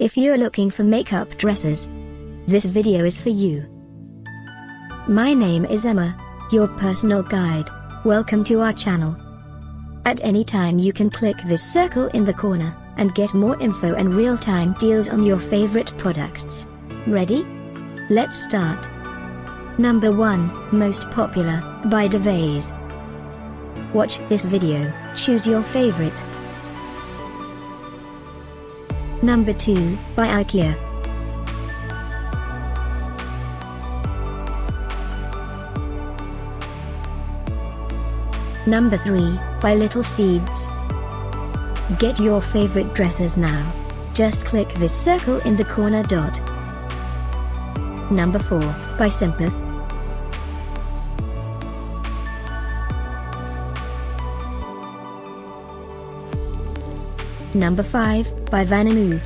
If you're looking for makeup dresses, this video is for you. My name is Emma, your personal guide. Welcome to our channel. At any time you can click this circle in the corner, and get more info and real-time deals on your favorite products. Ready? Let's start. Number 1, Most Popular, by DEVAISE. Watch this video, choose your favorite. Number 2, by IKEA. Number 3, by Little Seeds. Get your favorite dresses now. Just click this circle in the corner dot. Number 4, by Sympath. Number 5, by Vanimeu.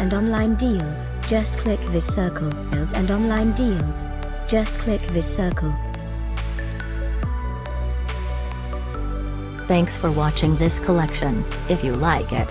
and online deals. Just click this circle. Deals and online deals. Just click this circle. Thanks for watching this collection. If you like it,